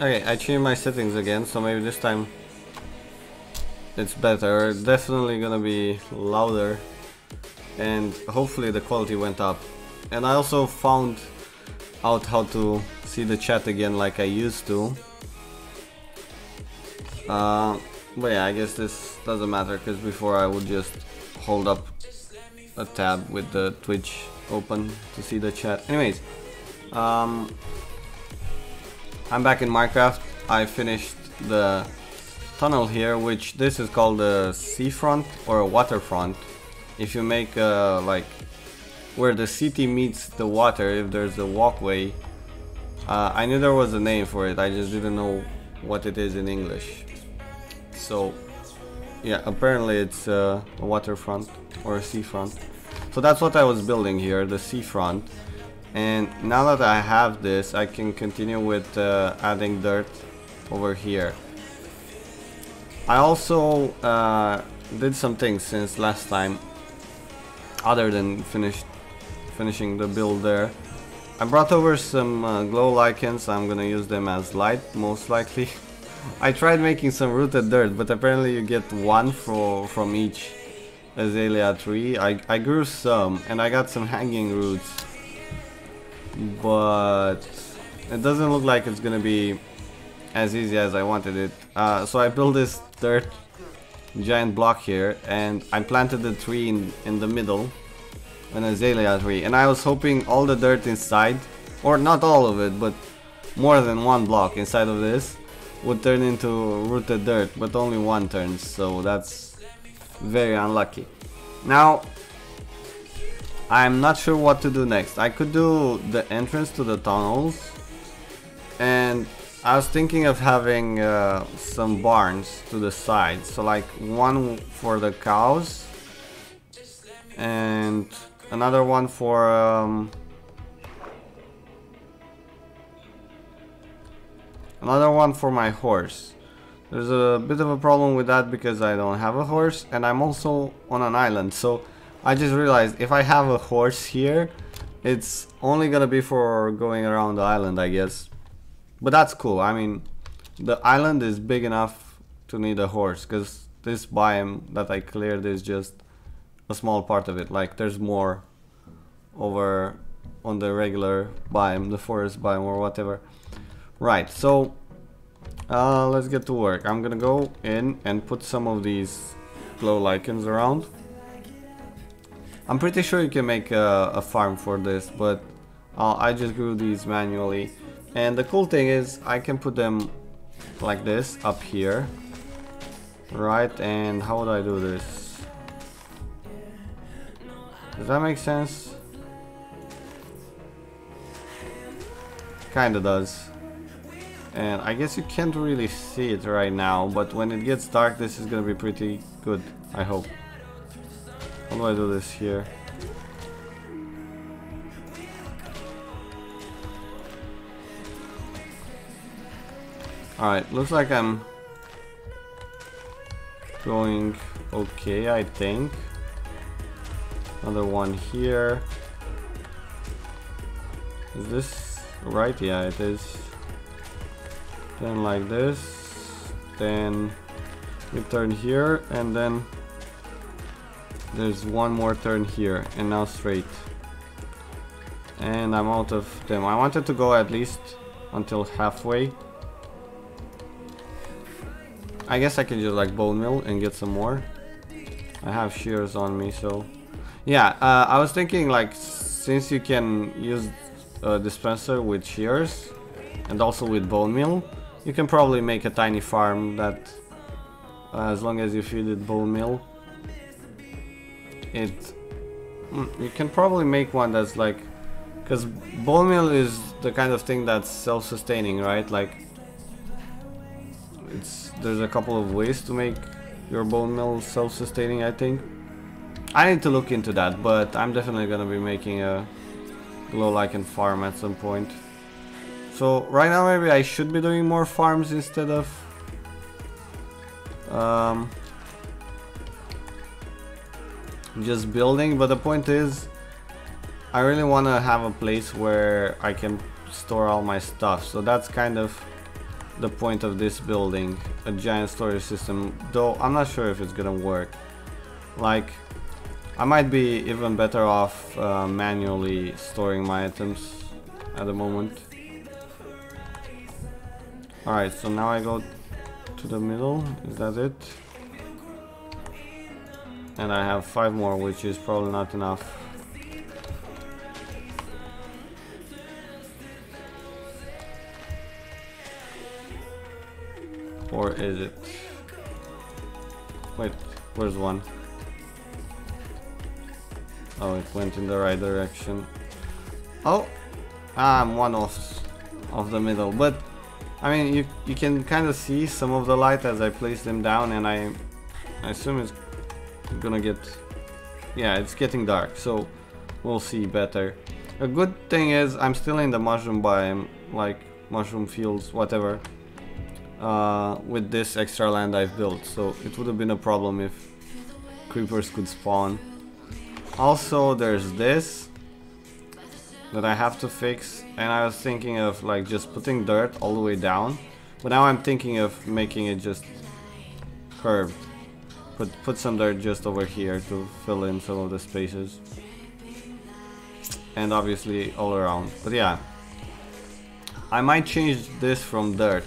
Okay, I changed my settings again, so maybe this time it's better. Definitely gonna be louder and hopefully the quality went up. And I also found out how to see the chat again like I used to. Uh, but yeah, I guess this doesn't matter because before I would just hold up a tab with the Twitch open to see the chat. Anyways, um, I'm back in Minecraft. I finished the tunnel here, which this is called a seafront or a waterfront. If you make a, like where the city meets the water, if there's a walkway, uh, I knew there was a name for it, I just didn't know what it is in English. So yeah, apparently it's uh, a waterfront or a seafront. So that's what I was building here, the seafront. And now that I have this, I can continue with uh, adding dirt over here. I also uh, did some things since last time, other than finish, finishing the build there. I brought over some uh, glow lichens, I'm gonna use them as light, most likely. I tried making some rooted dirt, but apparently you get one for, from each azalea tree. I, I grew some, and I got some hanging roots but it doesn't look like it's gonna be as easy as I wanted it. Uh, so I built this dirt giant block here and I planted the tree in, in the middle, an azalea tree, and I was hoping all the dirt inside, or not all of it, but more than one block inside of this would turn into rooted dirt, but only one turns, so that's very unlucky. Now, I'm not sure what to do next. I could do the entrance to the tunnels and I was thinking of having uh, some barns to the side. So like one for the cows and another one for um, another one for my horse. There's a bit of a problem with that because I don't have a horse and I'm also on an island. So I just realized if I have a horse here, it's only gonna be for going around the island, I guess. But that's cool. I mean, the island is big enough to need a horse, because this biome that I cleared is just a small part of it. Like, there's more over on the regular biome, the forest biome or whatever. Right, so uh, let's get to work. I'm gonna go in and put some of these glow lichens around. I'm pretty sure you can make a, a farm for this, but uh, I just grew these manually. And the cool thing is I can put them like this up here. Right, and how would I do this? Does that make sense? Kinda does. And I guess you can't really see it right now, but when it gets dark this is gonna be pretty good, I hope. How do I do this here? Alright, looks like I'm going okay, I think. Another one here. Is this right? Yeah, it is. Then like this. Then we turn here and then there's one more turn here and now straight. And I'm out of them. I wanted to go at least until halfway. I guess I can just like bone meal and get some more. I have shears on me so. Yeah uh, I was thinking like since you can use a dispenser with shears and also with bone meal you can probably make a tiny farm that uh, as long as you feed it bone meal it hmm, you can probably make one that's like because bone meal is the kind of thing that's self-sustaining right? Like it's there's a couple of ways to make your bone meal self-sustaining I think. I need to look into that but I'm definitely gonna be making a glow lichen farm at some point. So right now maybe I should be doing more farms instead of um, just building but the point is I really want to have a place where I can store all my stuff so that's kind of the point of this building, a giant storage system, though I'm not sure if it's gonna work. Like, I might be even better off uh, manually storing my items at the moment. Alright, so now I go to the middle, is that it? And I have five more, which is probably not enough. Or is it? Wait, where's one? Oh, it went in the right direction. Oh, I'm one off of the middle, but I mean, you you can kind of see some of the light as I place them down, and I, I assume it's gonna get, yeah, it's getting dark, so we'll see better. A good thing is I'm still in the mushroom biome, like mushroom fields, whatever, uh, with this extra land I've built, so it would have been a problem if creepers could spawn. Also, there's this that I have to fix, and I was thinking of like just putting dirt all the way down, but now I'm thinking of making it just curved. Put, put some dirt just over here to fill in some of the spaces. And obviously all around. But yeah, I might change this from dirt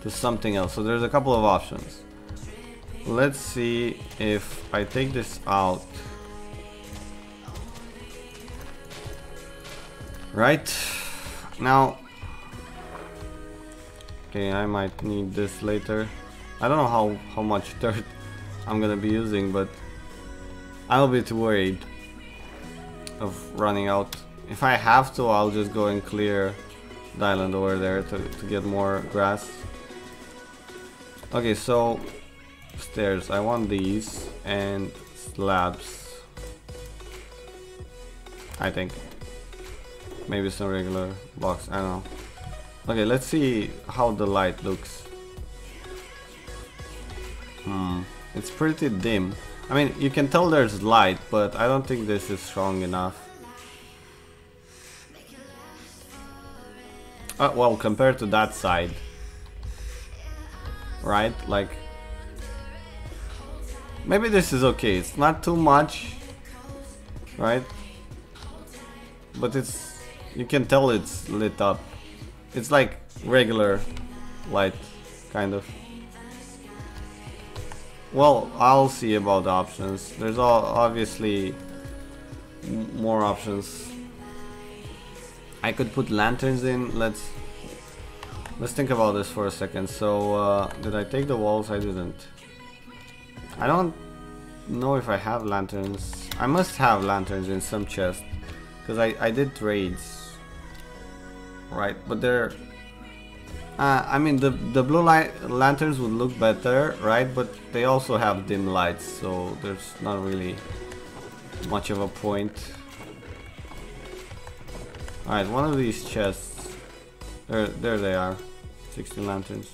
to something else. So there's a couple of options. Let's see if I take this out. Right, now, okay, I might need this later. I don't know how, how much dirt I'm gonna be using, but I'm a bit worried of running out. If I have to, I'll just go and clear the island over there to, to get more grass. Okay, so stairs. I want these and slabs. I think. Maybe some regular blocks, I don't know. Okay, let's see how the light looks. Hmm, it's pretty dim. I mean, you can tell there's light, but I don't think this is strong enough. Uh, well, compared to that side. Right? Like... Maybe this is okay. It's not too much. Right? But it's you can tell it's lit up. It's like regular light, kind of. Well, I'll see about the options. There's all obviously more options. I could put lanterns in. Let's let's think about this for a second. So, uh, did I take the walls? I didn't. I don't know if I have lanterns. I must have lanterns in some chest because I I did raids right? But they're, uh, I mean, the the blue light lanterns would look better, right? But they also have dim lights, so there's not really much of a point. Alright, one of these chests. There, there they are. 16 lanterns.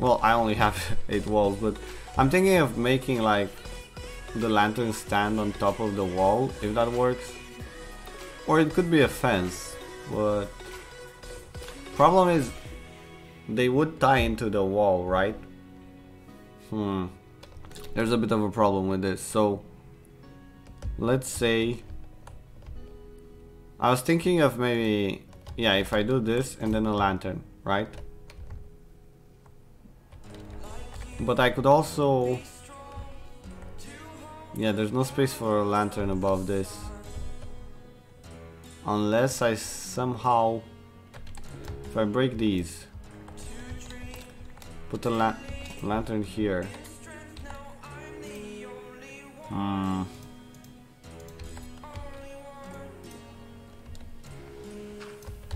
Well, I only have 8 walls, but I'm thinking of making like the lantern stand on top of the wall, if that works. Or it could be a fence. But problem is they would tie into the wall, right? Hmm. There's a bit of a problem with this. So let's say I was thinking of maybe yeah, if I do this and then a lantern, right? But I could also yeah, there's no space for a lantern above this. Unless I somehow... If I break these... Put a la lantern here. Hmm...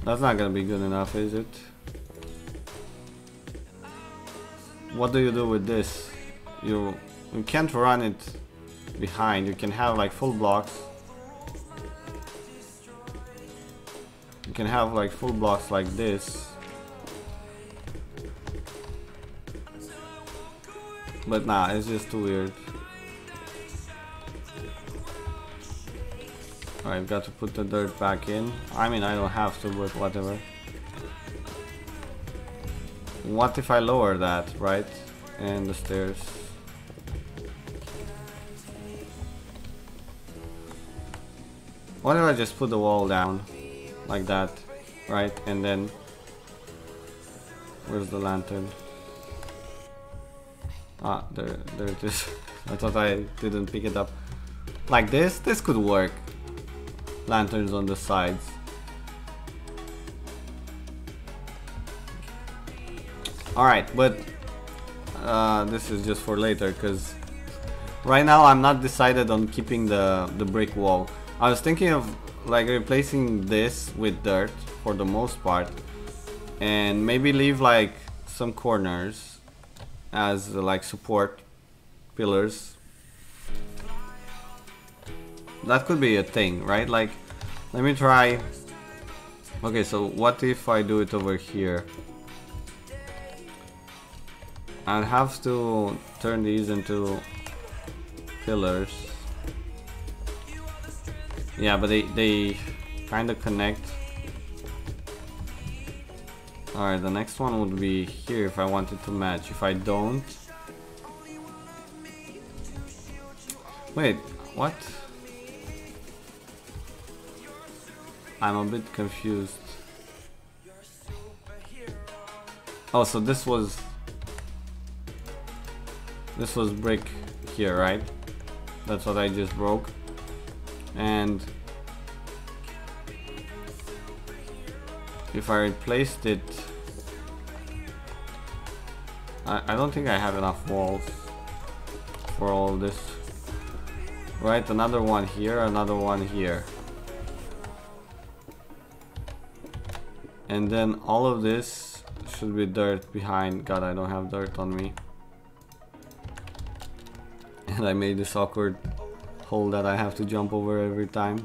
That's not gonna be good enough, is it? What do you do with this? You you can't run it behind. You can have like full blocks can have like full blocks like this but nah it's just too weird I've got to put the dirt back in I mean I don't have to but whatever what if I lower that, right? And the stairs. What if I just put the wall down? Like that, right? And then... Where's the lantern? Ah, there, there it is. I thought I didn't pick it up. Like this? This could work. Lanterns on the sides. Alright, but uh, this is just for later because right now I'm not decided on keeping the, the brick wall. I was thinking of like replacing this with dirt for the most part and maybe leave like some corners as like support pillars. That could be a thing right? Like let me try. Okay so what if I do it over here? I'd have to turn these into pillars yeah but they they kind of connect Alright, the next one would be here if I wanted to match. If I don't... Wait, what? I'm a bit confused. Oh, so this was... This was brick here, right? That's what I just broke. And... If I replaced it I, I don't think I have enough walls for all this. Right, another one here, another one here. And then all of this should be dirt behind. God, I don't have dirt on me. And I made this awkward hole that I have to jump over every time.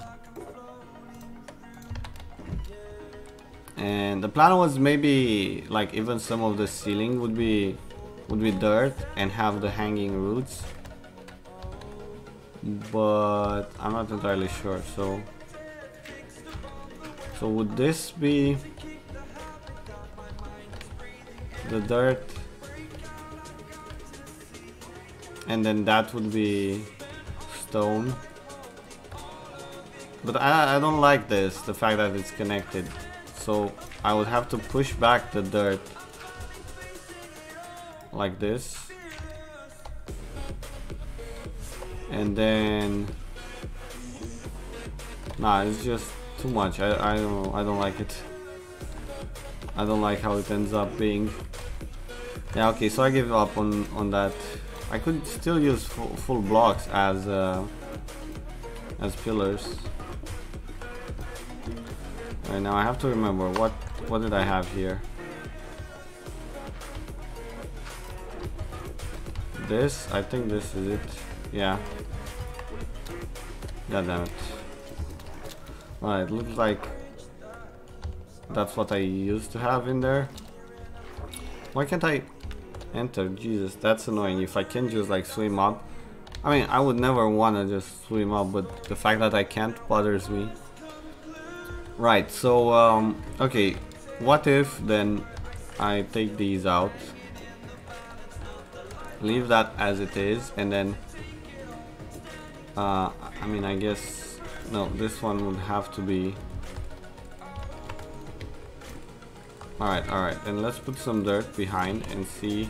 And the plan was maybe like even some of the ceiling would be would be dirt and have the hanging roots but I'm not entirely sure so so would this be the dirt and then that would be stone. But I, I don't like this the fact that it's connected. So I would have to push back the dirt. Like this. And then nah it's just too much. I, I don't I don't like it. I don't like how it ends up being. Yeah okay so I give up on on that I could still use full, full blocks as uh, as pillars. Right now I have to remember what what did I have here? This I think this is it. Yeah. God damn it. It looks like that's what I used to have in there. Why can't I enter. Jesus that's annoying. If I can just like swim up I mean I would never want to just swim up but the fact that I can't bothers me. Right so um, okay. What if then I take these out? Leave that as it is and then uh, I mean I guess no this one would have to be alright alright. And let's put some dirt behind and see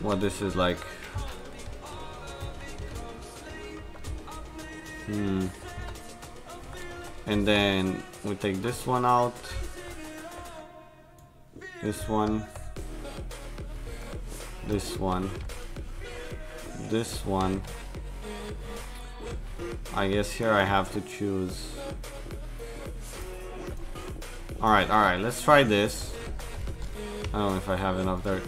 what this is like hmm. And then we take this one out. This one. This one. This one. I guess here I have to choose. Alright alright let's try this. I don't know if I have enough dirt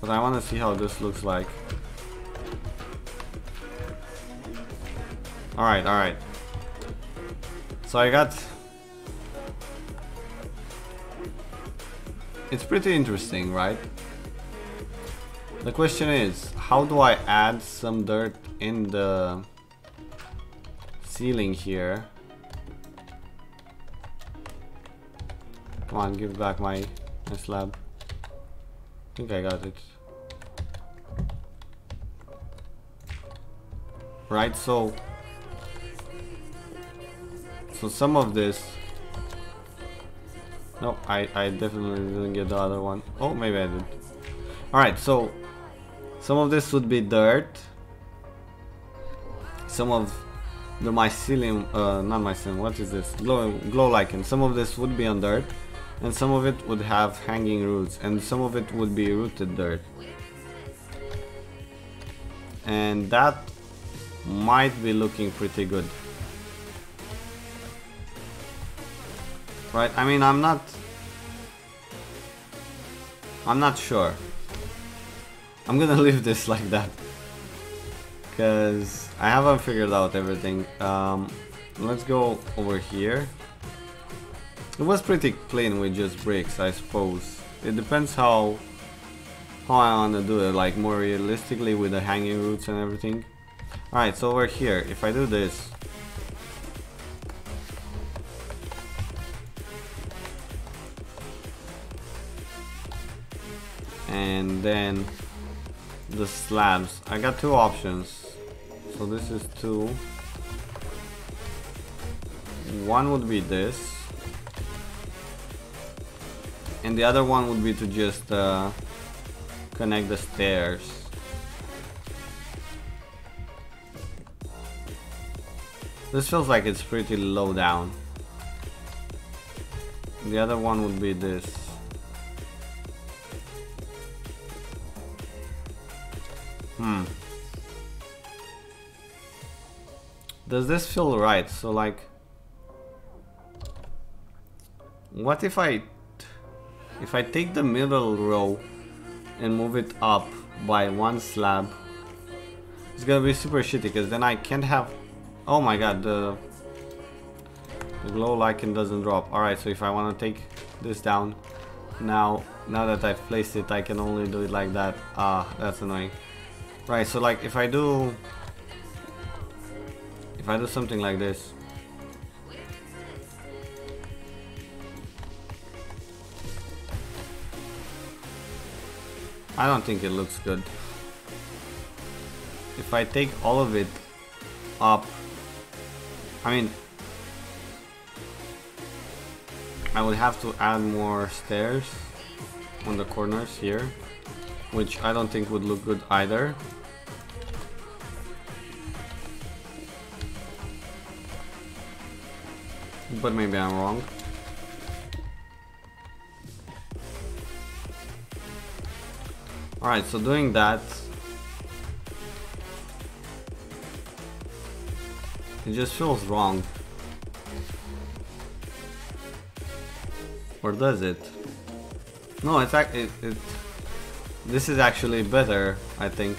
but I want to see how this looks like alright alright so I got it's pretty interesting right the question is, how do I add some dirt in the ceiling here? Come on, give back my my slab. I think I got it. Right, so so some of this no, I, I definitely didn't get the other one. Oh, maybe I did. Alright, so some of this would be dirt. Some of the mycelium, uh, not mycelium, what is this? Glow, glow lichen. Some of this would be on dirt, and some of it would have hanging roots, and some of it would be rooted dirt. And that might be looking pretty good. Right, I mean, I'm not... I'm not sure. I'm gonna leave this like that. Because I haven't figured out everything. Um, let's go over here. It was pretty clean with just bricks, I suppose. It depends how how I want to do it, like more realistically with the hanging roots and everything. Alright, so over here, if I do this, and then the slabs. I got two options. So this is two. One would be this. And the other one would be to just uh, connect the stairs. This feels like it's pretty low down. The other one would be this. Hmm. Does this feel right? So like... What if I... If I take the middle row and move it up by one slab it's gonna be super shitty because then I can't have oh my god the, the glow lichen doesn't drop. Alright so if I want to take this down now now that I've placed it I can only do it like that. Ah that's annoying. Right, so like if I do if I do something like this I don't think it looks good. If I take all of it up I mean I would have to add more stairs on the corners here which I don't think would look good either but maybe I'm wrong. Alright, so doing that it just feels wrong. Or does it? No, it's actually it, it, this is actually better, I think.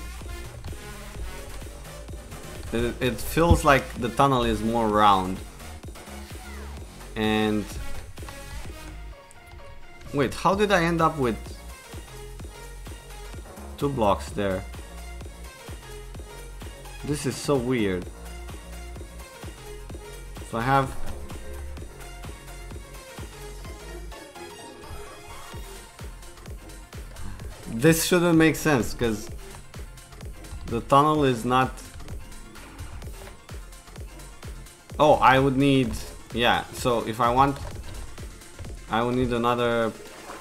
It, it feels like the tunnel is more round and wait how did I end up with two blocks there. This is so weird. So I have this shouldn't make sense because the tunnel is not oh I would need yeah so if I want I will need another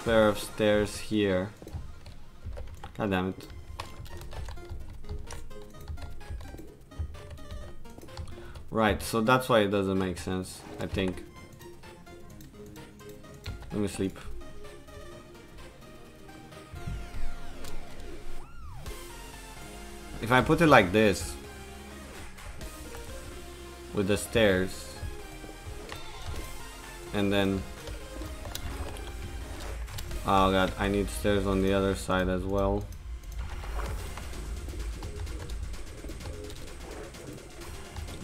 pair of stairs here god damn it right so that's why it doesn't make sense I think. Let me sleep. If I put it like this with the stairs and then oh god I need stairs on the other side as well.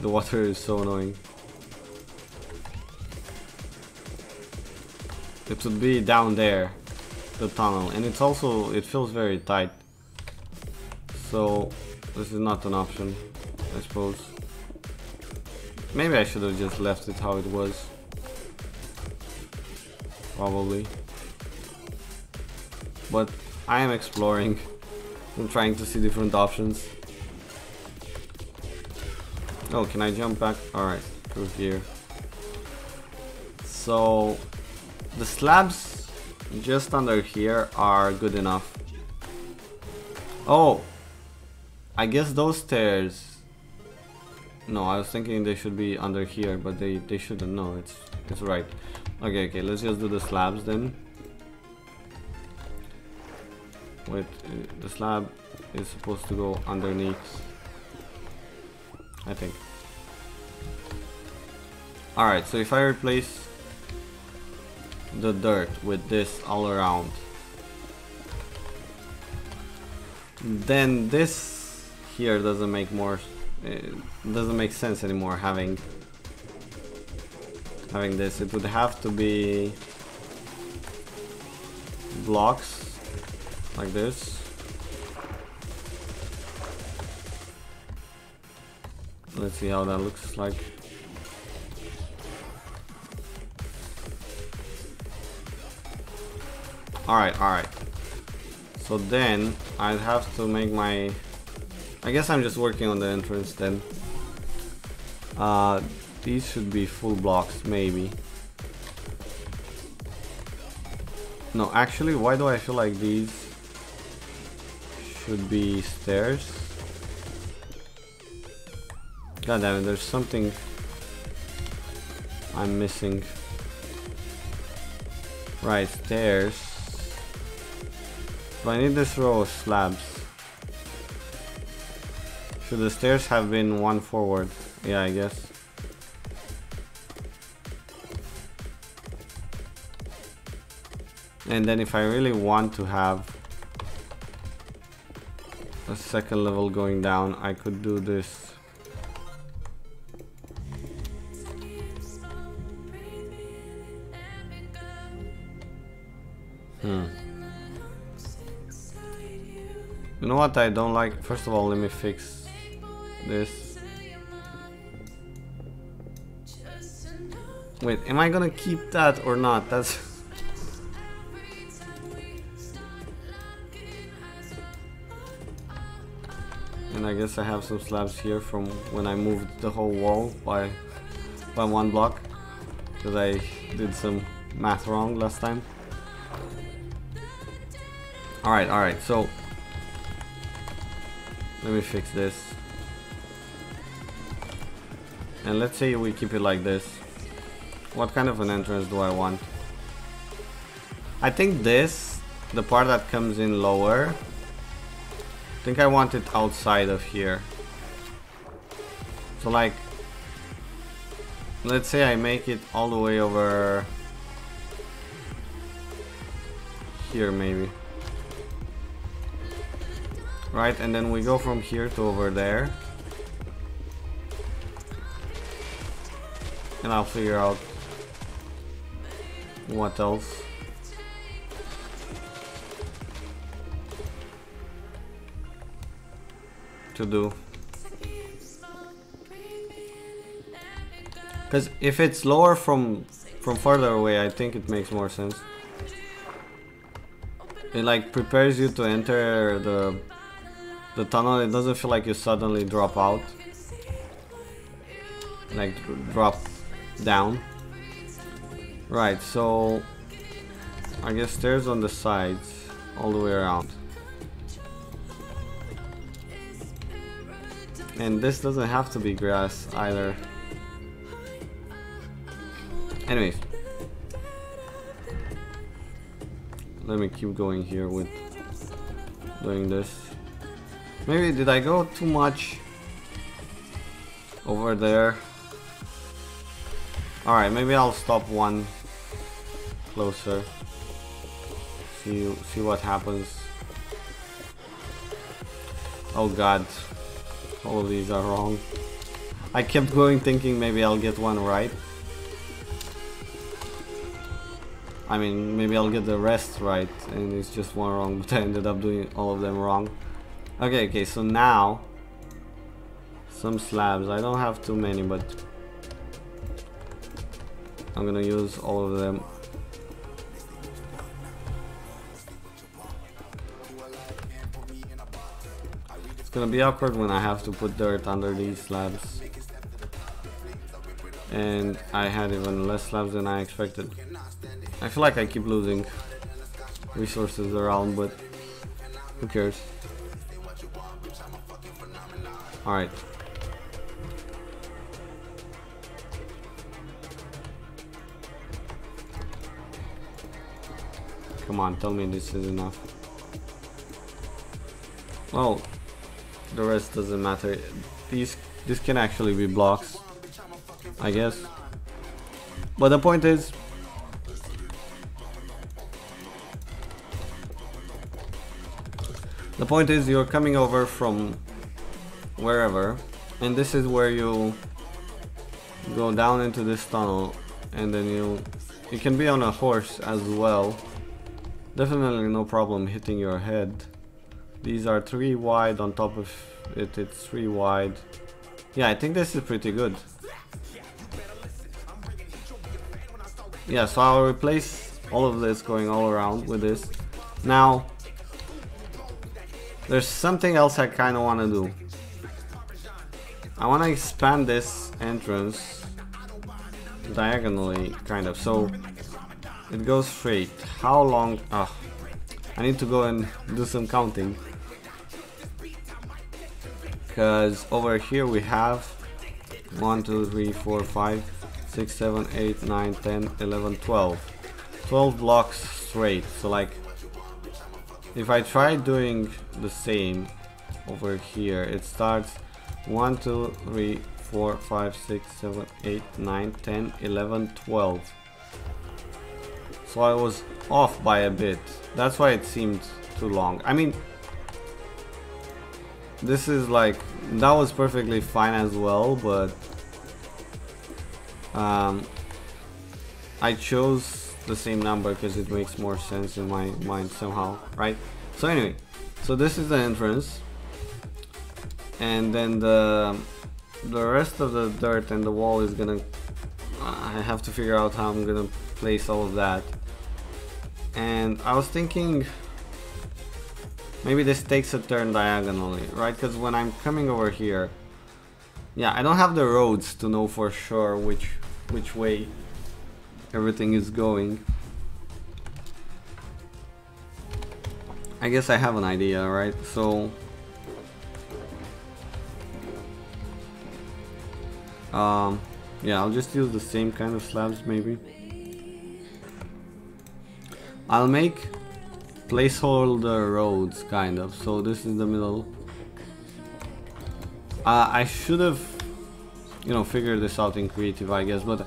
The water is so annoying. It would be down there the tunnel and it's also it feels very tight. So this is not an option I suppose. Maybe I should have just left it how it was. Probably. But I am exploring. I'm trying to see different options. Oh, can I jump back? Alright, through here. So, the slabs just under here are good enough. Oh, I guess those stairs. No, I was thinking they should be under here, but they they shouldn't. No, it's it's right. Okay, okay. Let's just do the slabs then. Wait, uh, the slab is supposed to go underneath. I think. Alright, so if I replace the dirt with this all around, then this here doesn't make more, it doesn't make sense anymore having having this. It would have to be blocks like this. Let's see how that looks like. Alright, alright. So then I'd have to make my... I guess I'm just working on the entrance then. Uh, these should be full blocks, maybe. No, actually, why do I feel like these should be stairs? God damn it, there's something I'm missing. Right, stairs. I need this row of slabs. Should the stairs have been one forward? Yeah, I guess. And then if I really want to have second level going down, I could do this. Hmm. You know what I don't like? First of all, let me fix this. Wait, am I gonna keep that or not? That's... guess I have some slabs here from when I moved the whole wall by, by one block. Because I did some math wrong last time. Alright, alright, so let me fix this. And let's say we keep it like this. What kind of an entrance do I want? I think this, the part that comes in lower, think I want it outside of here. So like, let's say I make it all the way over here maybe. Right and then we go from here to over there. And I'll figure out what else to do because if it's lower from from further away I think it makes more sense it like prepares you to enter the the tunnel, it doesn't feel like you suddenly drop out. Like drop down. Right, so I guess stairs on the sides all the way around. And this doesn't have to be grass either. Anyways. Let me keep going here with doing this. Maybe did I go too much over there? Alright, maybe I'll stop one closer. See see what happens. Oh god. All of these are wrong. I kept going thinking maybe I'll get one right. I mean, maybe I'll get the rest right and it's just one wrong, but I ended up doing all of them wrong. Okay, okay, so now some slabs. I don't have too many, but I'm gonna use all of them. Gonna be awkward when I have to put dirt under these slabs. And I had even less slabs than I expected. I feel like I keep losing resources around, but who cares? Alright. Come on, tell me this is enough. Well, the rest doesn't matter. These this can actually be blocks, I guess. But the point is, the point is you're coming over from wherever, and this is where you go down into this tunnel, and then you you can be on a horse as well Definitely no problem hitting your head. These are three wide on top of it, it's three wide. Yeah, I think this is pretty good. Yeah, so I'll replace all of this going all around with this. Now, there's something else I kind of want to do. I want to expand this entrance diagonally, kind of. So it goes straight. How long? Ah, I need to go and do some counting. Because over here we have 1, 2, 3, 4, 5, 6, 7, 8, 9, 10, 11, 12. 12 blocks straight. So like, if I try doing the same over here, it starts 1, 2, 3, 4, 5, 6, 7, 8, 9, 10, 11, 12. So I was off by a bit. That's why it seemed too long. I mean, this is like, that was perfectly fine as well, but um, I chose the same number because it makes more sense in my mind somehow, right? So anyway, so this is the entrance and then the the rest of the dirt and the wall is gonna I have to figure out how I'm gonna place all of that and I was thinking maybe this takes a turn diagonally, right? Because when I'm coming over here, yeah, I don't have the roads to know for sure which which way everything is going. I guess I have an idea, right? So um, yeah, I'll just use the same kind of slabs maybe. I'll make placeholder roads kind of. So this is the middle. Uh, I should have you know figured this out in creative I guess but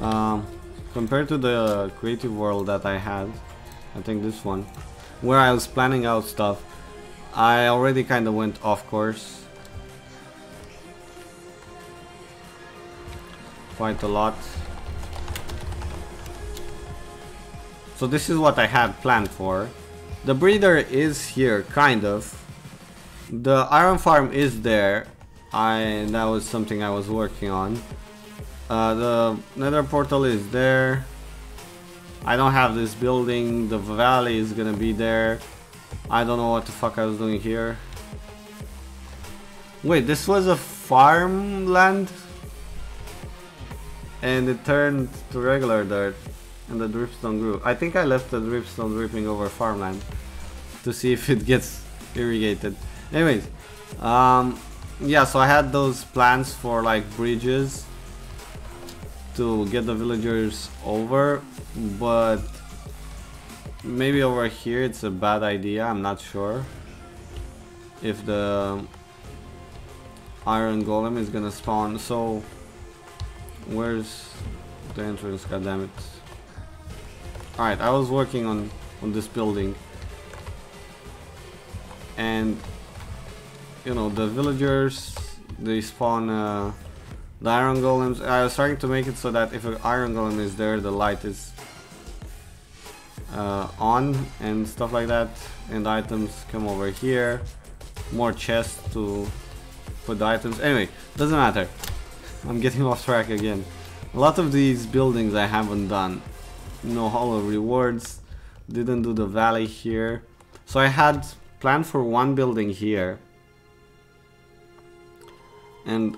um, compared to the creative world that I had I think this one where I was planning out stuff I already kind of went off course quite a lot So this is what I had planned for. The breeder is here, kind of. The iron farm is there. I that was something I was working on. Uh, the nether portal is there. I don't have this building. The valley is gonna be there. I don't know what the fuck I was doing here. Wait, this was a farmland? And it turned to regular dirt and the dripstone grew. I think I left the dripstone dripping over farmland to see if it gets irrigated. Anyways, um, yeah, so I had those plans for like bridges to get the villagers over, but maybe over here it's a bad idea, I'm not sure. If the iron golem is gonna spawn, so where's the entrance, goddammit? Alright, I was working on, on this building. And, you know, the villagers, they spawn uh, the iron golems. I was trying to make it so that if an iron golem is there, the light is uh, on and stuff like that. And items come over here. More chests to put the items. Anyway, doesn't matter. I'm getting off track again. A lot of these buildings I haven't done no Hall of Rewards didn't do the valley here. So I had planned for one building here. And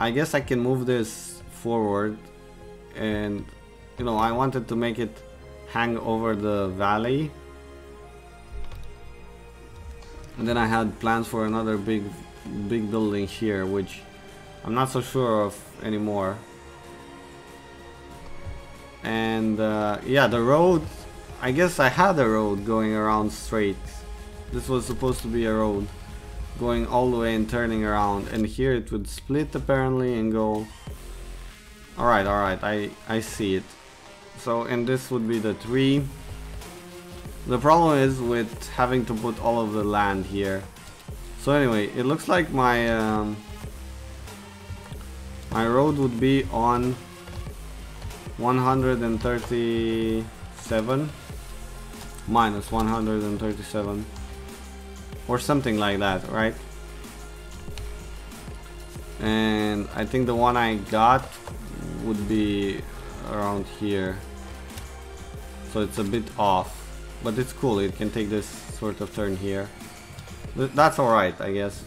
I guess I can move this forward. And you know I wanted to make it hang over the valley. And then I had plans for another big big building here which I'm not so sure of anymore and uh, yeah the road I guess I had a road going around straight. This was supposed to be a road going all the way and turning around. And here it would split apparently and go alright alright I, I see it. So and this would be the tree the problem is with having to put all of the land here. So anyway it looks like my um, my road would be on 137 minus 137 or something like that right? And I think the one I got would be around here. So it's a bit off. But it's cool. It can take this sort of turn here. Th that's alright I guess.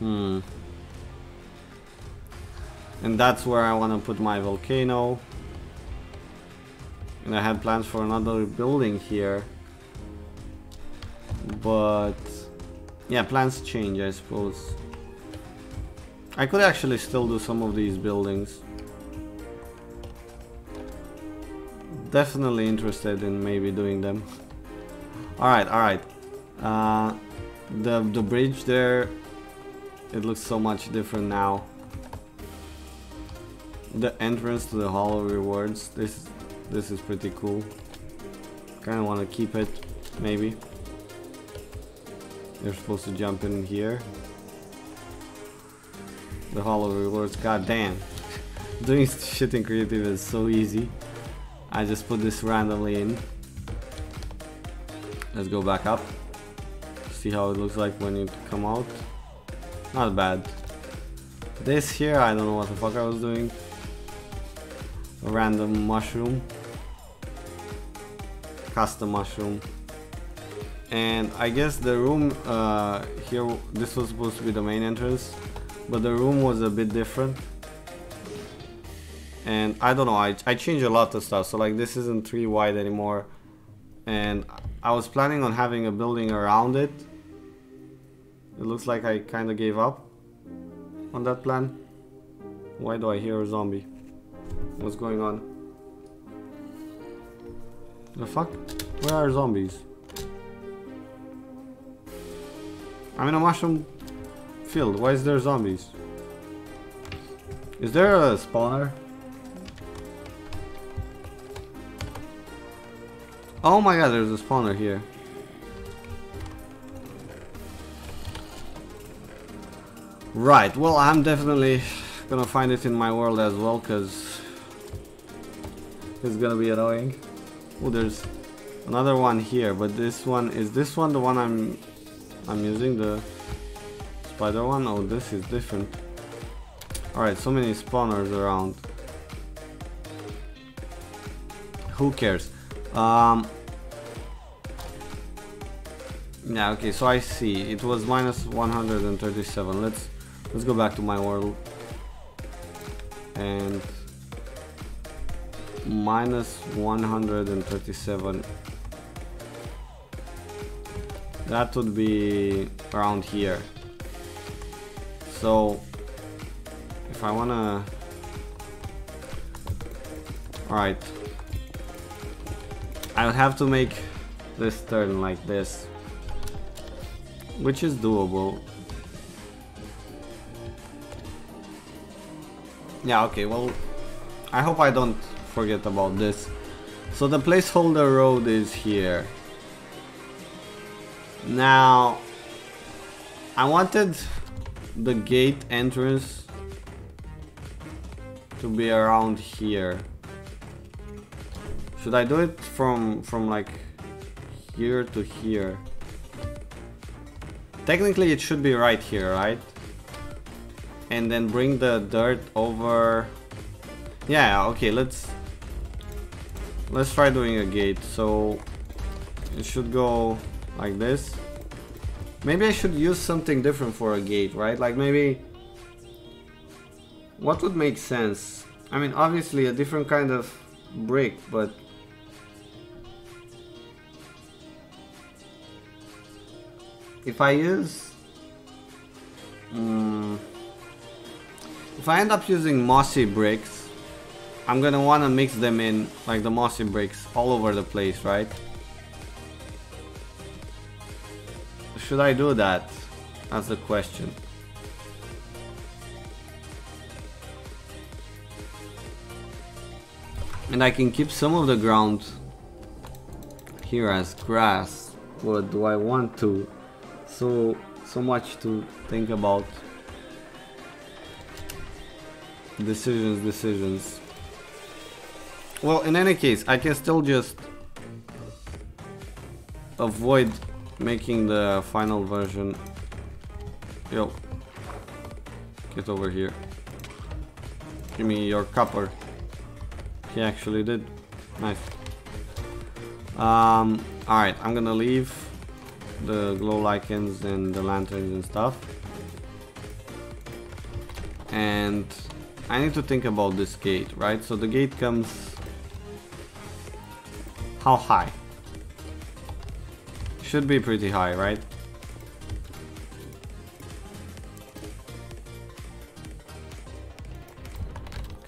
Hmm and that's where I want to put my volcano. And I had plans for another building here. But yeah plans change I suppose. I could actually still do some of these buildings. Definitely interested in maybe doing them. Alright alright. Uh, the the bridge there it looks so much different now the entrance to the Hall of Rewards this this is pretty cool. Kinda wanna keep it maybe. You're supposed to jump in here. The Hall of Rewards god damn doing shit in creative is so easy. I just put this randomly in. Let's go back up. See how it looks like when you come out. Not bad. This here I don't know what the fuck I was doing random mushroom. Custom mushroom. And I guess the room uh, here this was supposed to be the main entrance but the room was a bit different. And I don't know I, I changed a lot of stuff so like this isn't 3 wide anymore. And I was planning on having a building around it. It looks like I kinda gave up on that plan. Why do I hear a zombie What's going on? The fuck? Where are zombies? I'm in a mushroom field. Why is there zombies? Is there a spawner? Oh my god, there's a spawner here. Right, well I'm definitely gonna find it in my world as well because it's gonna be annoying. Oh, there's another one here, but this one is this one the one I'm I'm using the spider one. Oh, this is different. All right, so many spawners around. Who cares? Um, yeah, okay, so I see. It was minus 137. Let's let's go back to my world and minus 137 that would be around here. So if I wanna alright. I'll have to make this turn like this which is doable. Yeah, okay, well, I hope I don't forget about this. So the placeholder road is here. Now, I wanted the gate entrance to be around here. Should I do it from from like here to here? Technically it should be right here, right? and then bring the dirt over yeah okay let's let's try doing a gate so it should go like this Maybe I should use something different for a gate, right? Like maybe... What would make sense? I mean, obviously a different kind of brick, but... If I use... Um, if I end up using mossy bricks, I'm gonna wanna mix them in, like the mossy bricks, all over the place, right? Should I do that? That's the question. And I can keep some of the ground here as grass, but do I want to? So, so much to think about. Decisions, decisions. Well, in any case, I can still just avoid making the final version. Yo, get over here. Give me your copper. He actually did. Nice. Um, Alright, I'm gonna leave the glow lichens and the lanterns and stuff. And I need to think about this gate, right? So the gate comes... How high? Should be pretty high, right?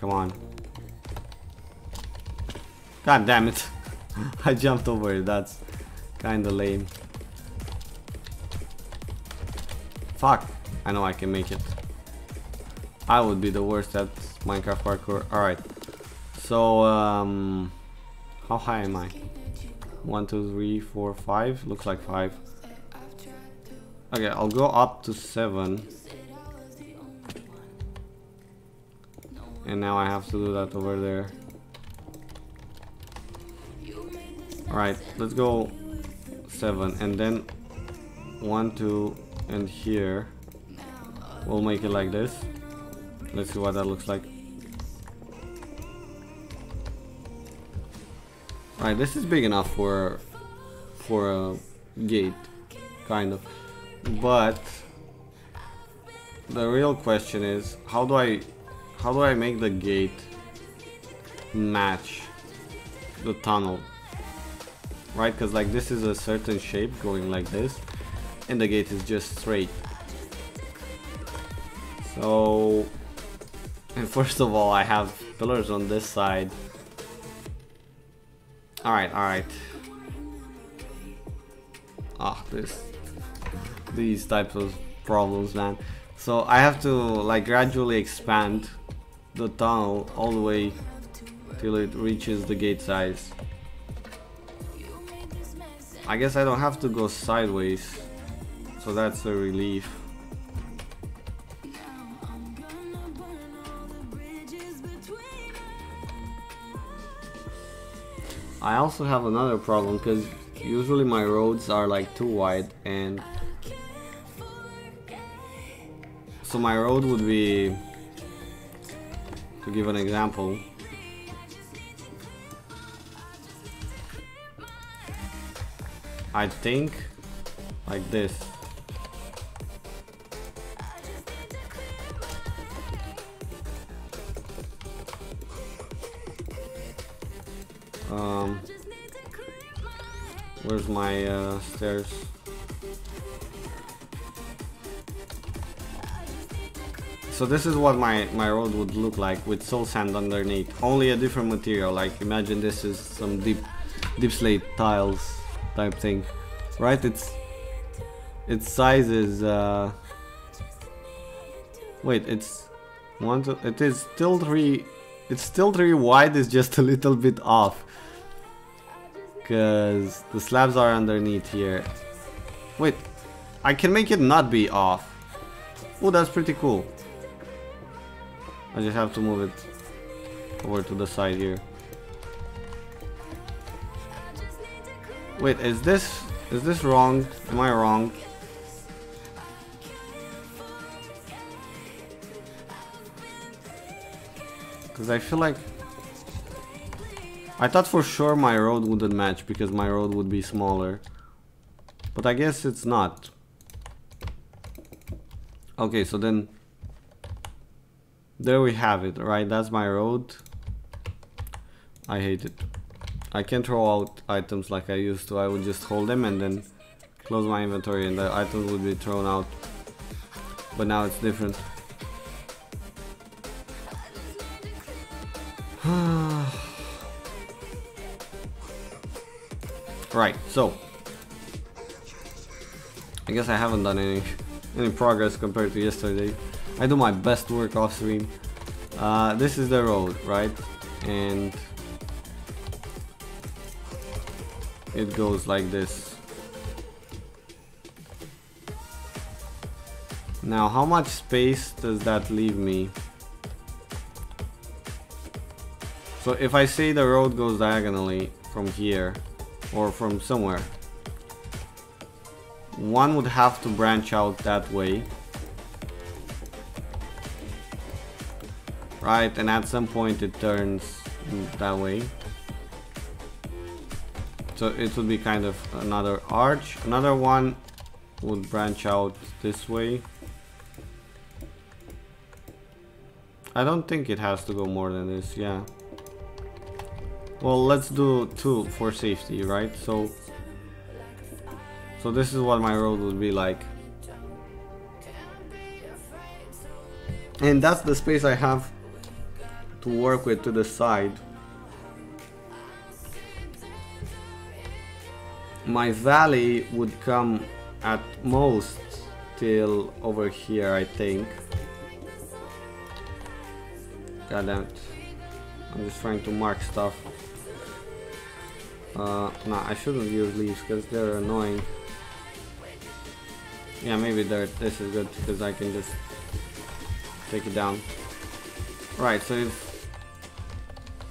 Come on. God damn it. I jumped over it, that's kinda lame. Fuck, I know I can make it. I would be the worst at Minecraft parkour. Alright. So, um... How high am I? One, two, three, four, five. Looks like five. Okay, I'll go up to seven. And now I have to do that over there. Alright, let's go seven and then one, two, and here. We'll make it like this. Let's see what that looks like. Alright, this is big enough for for a gate, kind of. But the real question is how do I how do I make the gate match the tunnel? Right, because like this is a certain shape going like this and the gate is just straight. So and first of all I have pillars on this side Alright, alright. Ah, oh, this these types of problems, man. So I have to like gradually expand the tunnel all the way till it reaches the gate size. I guess I don't have to go sideways, so that's a relief. I also have another problem because usually my roads are like too wide and so my road would be to give an example I think like this Um, where's my uh, stairs? So this is what my, my road would look like with soul sand underneath. Only a different material, like imagine this is some deep deepslate tiles type thing. Right? It's its size is uh Wait, it's one two, it is still three it's still three wide, it's just a little bit off because the slabs are underneath here. Wait, I can make it not be off. Oh, that's pretty cool. I just have to move it over to the side here. Wait, is this is this wrong? Am I wrong? Because I feel like I thought for sure my road wouldn't match because my road would be smaller. But I guess it's not. Okay, so then there we have it, right? That's my road. I hate it. I can't throw out items like I used to. I would just hold them and then close my inventory and the items would be thrown out. But now it's different. right, so I guess I haven't done any any progress compared to yesterday. I do my best work off stream. Uh, this is the road, right? And it goes like this. Now, how much space does that leave me? So if I say the road goes diagonally from here or from somewhere, one would have to branch out that way. Right, and at some point it turns that way. So it would be kind of another arch. Another one would branch out this way. I don't think it has to go more than this, yeah. Well, let's do two for safety, right? So so this is what my road would be like. And that's the space I have to work with to the side. My valley would come at most till over here, I think. God damn it. I'm just trying to mark stuff. Uh, nah, I shouldn't use leaves because they're annoying. Yeah, maybe dirt. This is good because I can just take it down. Right, so if,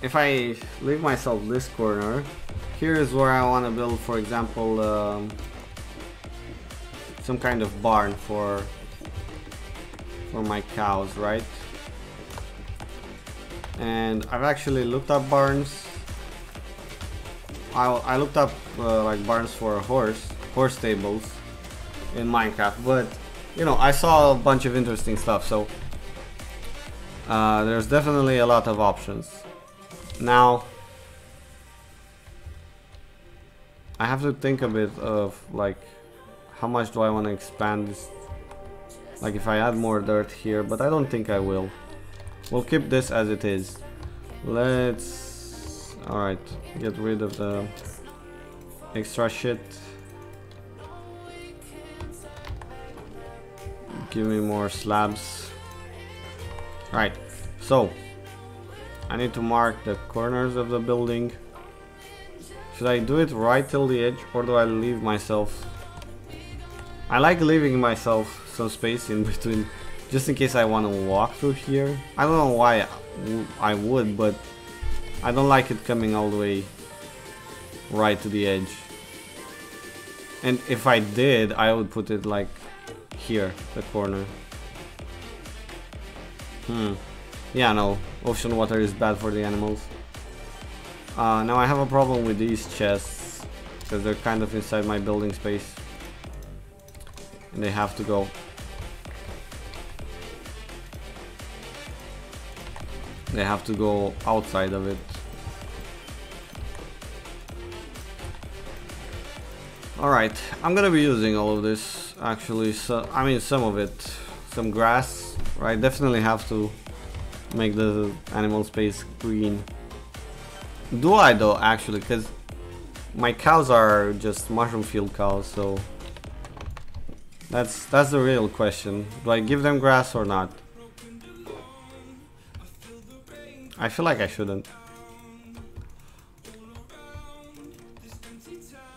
if I leave myself this corner, here is where I want to build, for example, um, some kind of barn for for my cows, right? And I've actually looked up barns. I, I looked up uh, like barns for horse, horse stables in Minecraft, but you know, I saw a bunch of interesting stuff, so uh, there's definitely a lot of options. Now, I have to think a bit of like how much do I want to expand this like if I add more dirt here but I don't think I will we'll keep this as it is let's alright get rid of the extra shit. Give me more slabs. Right so I need to mark the corners of the building. Should I do it right till the edge or do I leave myself? I like leaving myself some space in between just in case I want to walk through here. I don't know why I would but I don't like it coming all the way right to the edge and if I did I would put it like here, the corner. Hmm. Yeah, no. Ocean water is bad for the animals. Uh, now I have a problem with these chests. Because they're kind of inside my building space. And they have to go. They have to go outside of it. Alright, I'm gonna be using all of this actually, so I mean some of it. Some grass, right? Definitely have to make the animal space green. Do I though actually, because my cows are just mushroom field cows, so that's that's the real question. Do I give them grass or not? I feel like I shouldn't.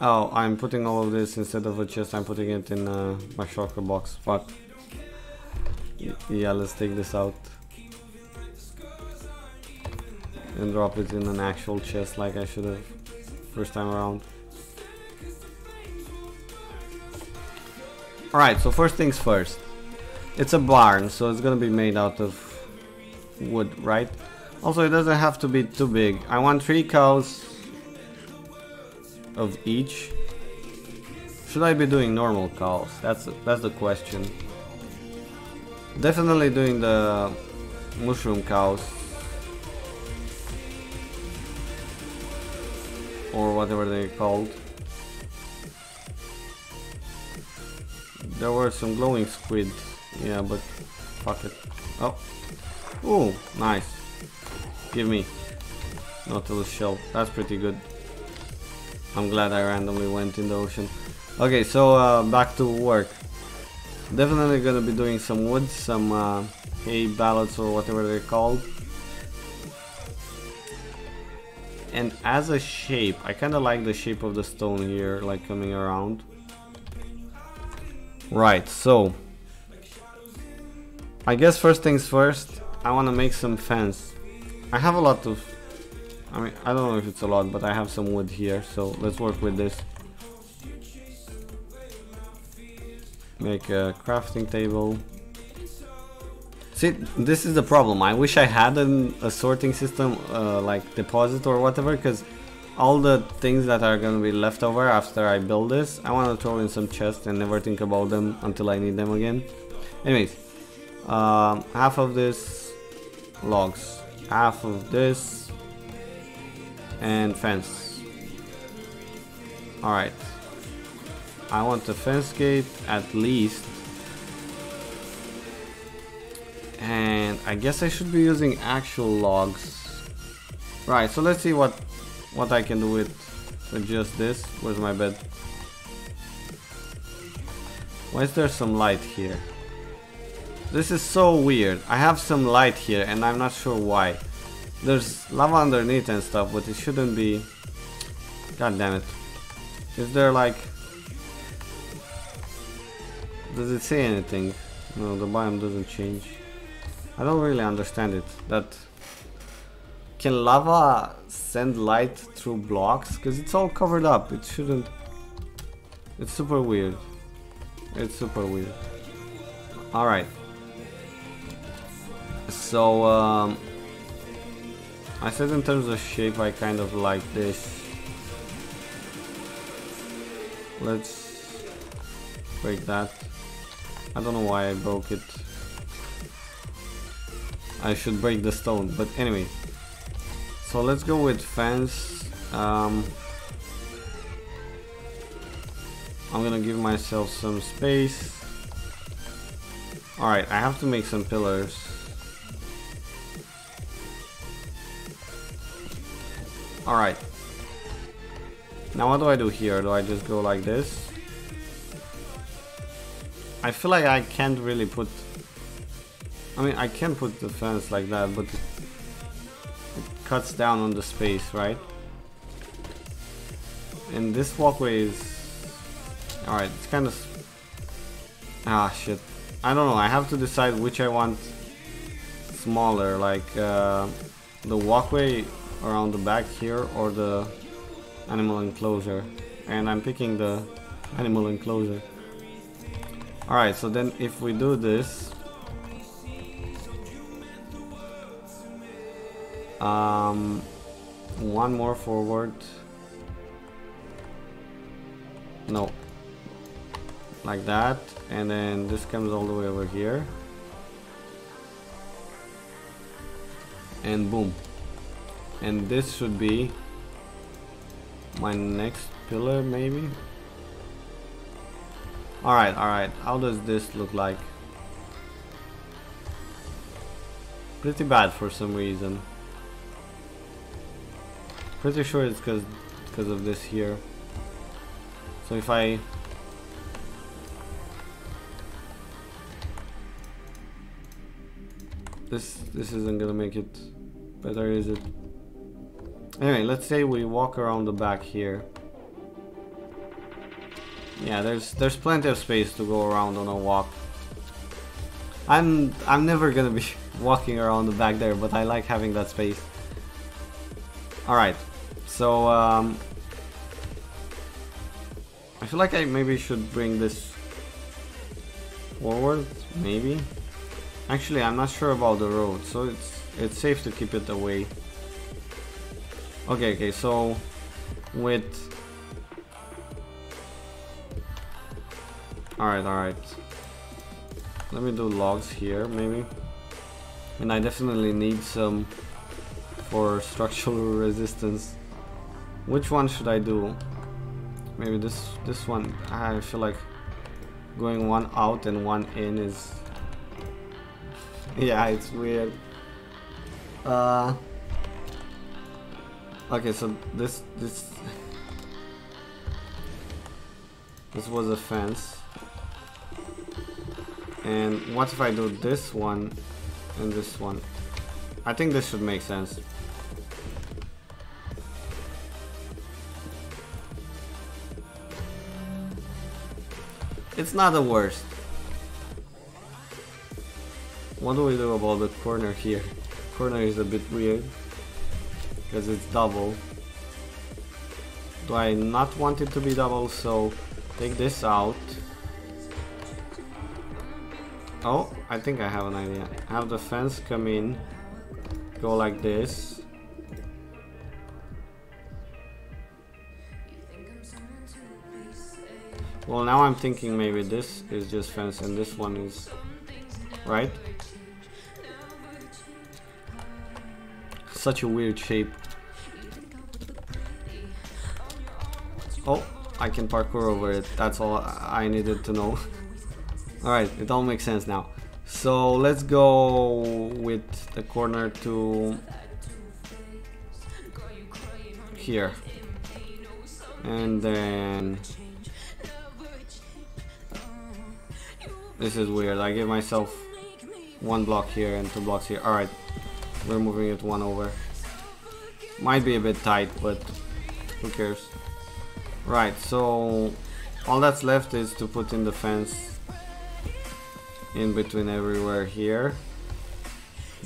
Oh, I'm putting all of this instead of a chest, I'm putting it in uh, my shulker box. Fuck. Yeah, let's take this out. And drop it in an actual chest like I should have first time around. Alright, so first things first. It's a barn, so it's gonna be made out of wood, right? Also, it doesn't have to be too big. I want three cows of each. Should I be doing normal cows? That's that's the question. Definitely doing the mushroom cows. Or whatever they're called. There were some glowing squid. Yeah, but fuck it. Oh. Ooh, nice. Give me. Nautilus shell. That's pretty good. I'm glad I randomly went in the ocean. Okay, so uh, back to work. Definitely gonna be doing some wood, some uh, hay ballots or whatever they're called. And as a shape, I kinda like the shape of the stone here, like coming around. Right, so I guess first things first, I wanna make some fence. I have a lot of I mean, I don't know if it's a lot, but I have some wood here, so let's work with this. Make a crafting table. See, this is the problem. I wish I had an, a sorting system, uh, like deposit or whatever, because all the things that are going to be left over after I build this, I want to throw in some chests and never think about them until I need them again. Anyways, um, half of this logs, half of this and fence. Alright. I want the fence gate at least. And I guess I should be using actual logs. Right, so let's see what what I can do with, with just this. Where's my bed? Why is there some light here? This is so weird. I have some light here and I'm not sure why. There's lava underneath and stuff, but it shouldn't be... God damn it. Is there like... Does it say anything? No, the biome doesn't change. I don't really understand it. That... Can lava send light through blocks? Because it's all covered up. It shouldn't... It's super weird. It's super weird. Alright. So, um, I said in terms of shape I kind of like this. Let's break that. I don't know why I broke it. I should break the stone, but anyway. So let's go with fence. Um, I'm gonna give myself some space. Alright, I have to make some pillars. Alright. Now what do I do here? Do I just go like this? I feel like I can't really put... I mean, I can put the fence like that, but it, cuts down on the space, right? And this walkway is... Alright, it's kind of... Ah, shit. I don't know, I have to decide which I want smaller, like uh, the walkway around the back here or the animal enclosure. And I'm picking the animal enclosure. Alright so then if we do this um, one more forward. No. Like that. And then this comes all the way over here. And boom and this should be my next pillar maybe? Alright alright. How does this look like? Pretty bad for some reason. Pretty sure it's because because of this here. So if I this this isn't gonna make it better is it Anyway, let's say we walk around the back here. Yeah, there's there's plenty of space to go around on a walk. I'm I'm never gonna be walking around the back there, but I like having that space. Alright, so um, I feel like I maybe should bring this forward, maybe. Actually, I'm not sure about the road, so it's it's safe to keep it away. Okay, okay, so with Alright, alright. let me do logs here maybe. And I definitely need some for structural resistance. Which one should I do? Maybe this this one I feel like going one out and one in is yeah it's weird. Uh okay so this this this was a fence and what if I do this one and this one? I think this should make sense. It's not the worst. What do we do about the corner here? Corner is a bit weird because it's double. Do I not want it to be double so take this out Oh, I think I have an idea. Have the fence come in, go like this. Well, now I'm thinking maybe this is just fence and this one is... Right? Such a weird shape. Oh, I can parkour over it. That's all I needed to know. Alright, it all makes sense now. So let's go with the corner to here. And then this is weird. I give myself one block here and two blocks here. Alright, we're moving it one over. Might be a bit tight, but who cares? Right, so all that's left is to put in the fence in between everywhere here.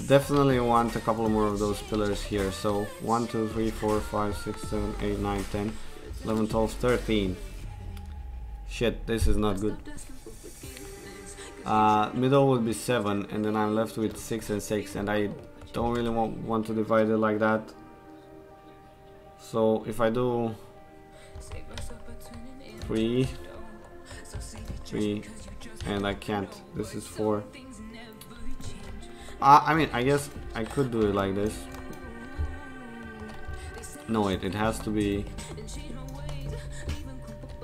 Definitely want a couple more of those pillars here. So 1, 2, 3, 4, 5, 6, 7, 8, 9, 10, 11, 12, 13. Shit, this is not good. Uh, middle would be 7 and then I'm left with 6 and 6 and I don't really want, want to divide it like that. So if I do 3, 3, and I can't. This is 4. Uh, I mean, I guess I could do it like this. No, wait, it has to be...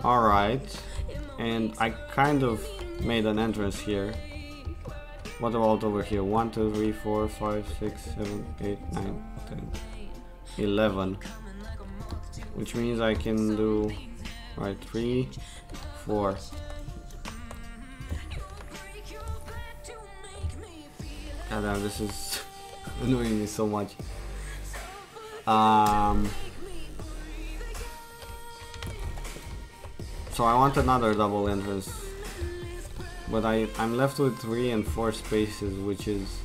Alright. And I kind of made an entrance here. What about over here? 1, 2, 3, 4, 5, 6, 7, 8, 9, 10, 11. Which means I can do... Right, 3, 4. God damn, this is annoying me so much. Um, so I want another double entrance. But I, I'm left with three and four spaces, which is...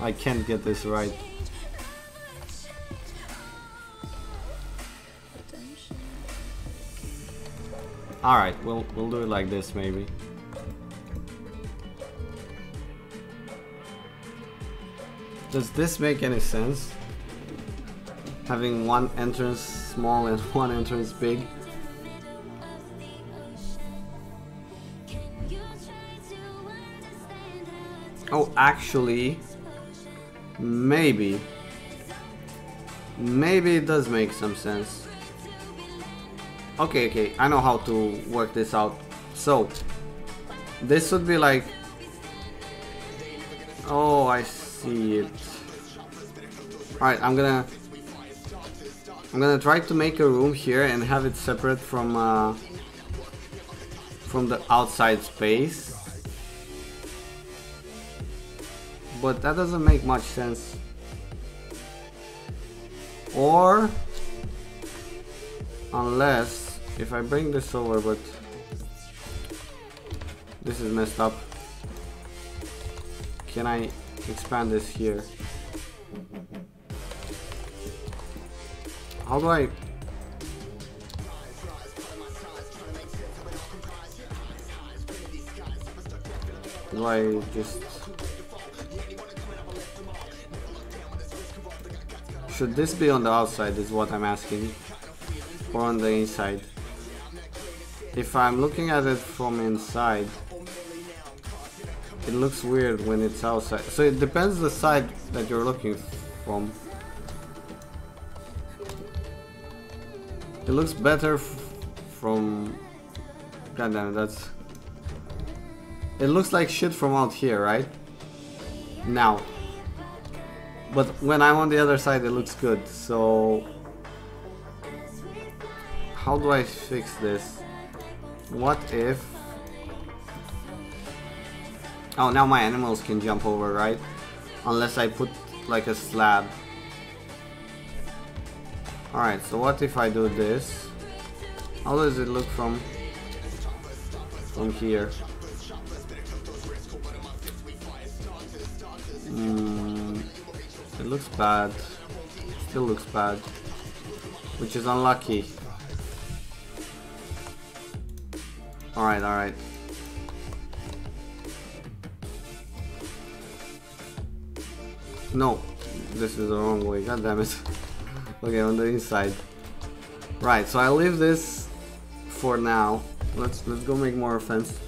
I can't get this right. Alright, we'll, we'll do it like this maybe. Does this make any sense? Having one entrance small and one entrance big? Oh, actually, maybe. Maybe it does make some sense. Okay, okay, I know how to work this out. So, this would be like... Oh, I see it. Alright, I'm gonna... I'm gonna try to make a room here and have it separate from uh, from the outside space. But that doesn't make much sense. Or unless if I bring this over but this is messed up. Can I expand this here. How do I... Do I just... Should this be on the outside is what I'm asking. Or on the inside. If I'm looking at it from inside, it looks weird when it's outside. So it depends the side that you're looking from. It looks better from... God damn it, that's... It looks like shit from out here, right? Now. But when I'm on the other side it looks good, so... How do I fix this? What if... Oh, now my animals can jump over, right? Unless I put like a slab. Alright, so what if I do this? How does it look from from here? Mm, it looks bad. Still looks bad. Which is unlucky. Alright, alright. No, this is the wrong way, god damn it. okay, on the inside. Right, so I leave this for now. Let's let's go make more fence.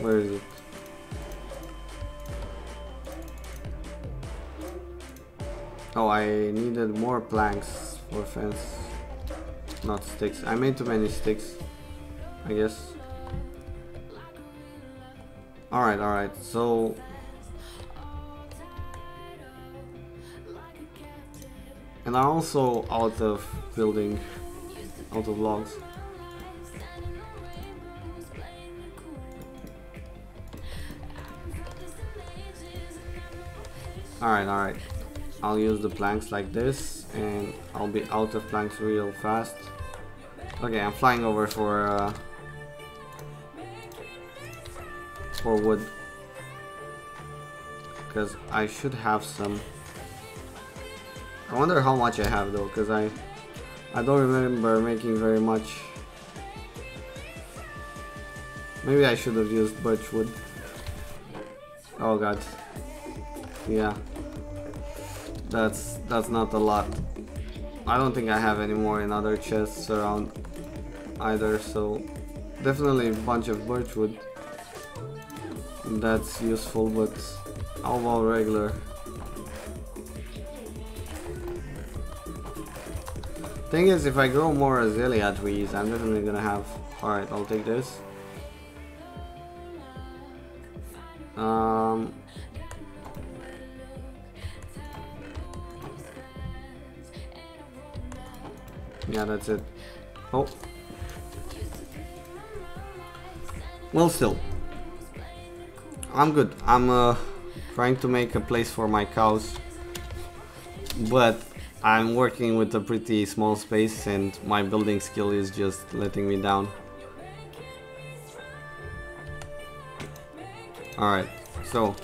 Where is it? Oh, I needed more planks for fence. Not sticks. I made too many sticks, I guess. Alright, alright, so... And I'm also out of building, out of logs. Alright, alright. I'll use the planks like this and I'll be out of planks real fast. Okay, I'm flying over for uh, for wood. Because I should have some. I wonder how much I have though because I I don't remember making very much. Maybe I should have used birch wood. Oh god yeah that's that's not a lot I don't think I have any more in other chests around either so definitely a bunch of birchwood. that's useful, but how about regular? Thing is, if I grow more azalea trees, I'm definitely gonna have... Alright, I'll take this. Um... Yeah, that's it. Oh. Well, still. I'm good. I'm uh, trying to make a place for my cows. But I'm working with a pretty small space and my building skill is just letting me down. Alright, so...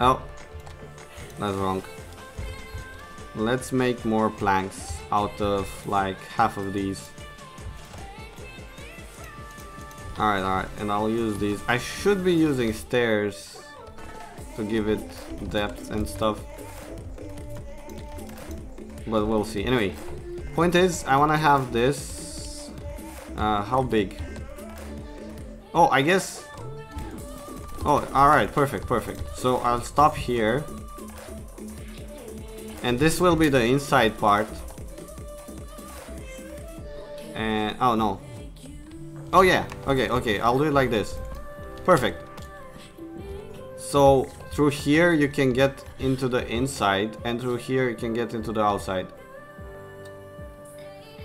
Oh, that's wrong. Let's make more planks out of like half of these. Alright, alright, and I'll use these. I should be using stairs to give it depth and stuff. But we'll see. Anyway, point is, I want to have this... Uh, how big? Oh, I guess... Oh, alright, perfect, perfect. So I'll stop here. And this will be the inside part. And... Oh, no. Oh yeah, okay, okay, I'll do it like this. Perfect. So through here you can get into the inside and through here you can get into the outside.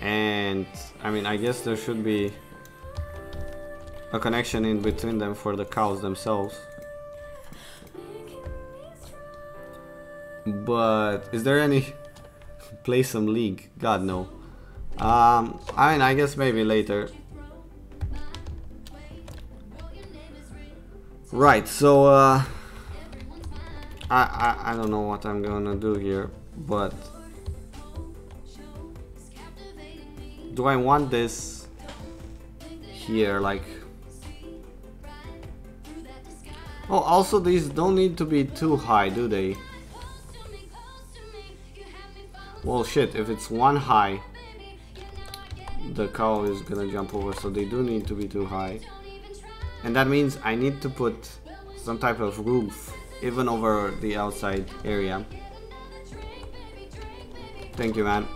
And I mean, I guess there should be a connection in between them for the cows themselves. But is there any play some league? God no. Um, I mean, I guess maybe later. Right, so uh, I, I I don't know what I'm gonna do here, but do I want this here like Oh, also these don't need to be too high, do they? Well, shit, if it's one high, the cow is gonna jump over, so they do need to be too high. And that means I need to put some type of roof even over the outside area. Thank you, man.